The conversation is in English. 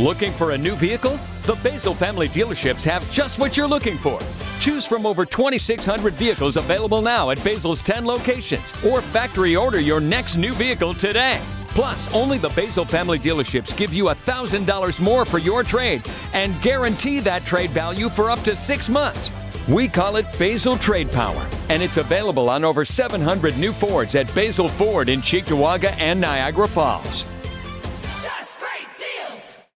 Looking for a new vehicle? The Basil family dealerships have just what you're looking for. Choose from over 2,600 vehicles available now at Basil's 10 locations or factory order your next new vehicle today. Plus, only the Basil family dealerships give you $1,000 more for your trade and guarantee that trade value for up to six months. We call it Basil Trade Power, and it's available on over 700 new Fords at Basil Ford in Cheektowaga and Niagara Falls.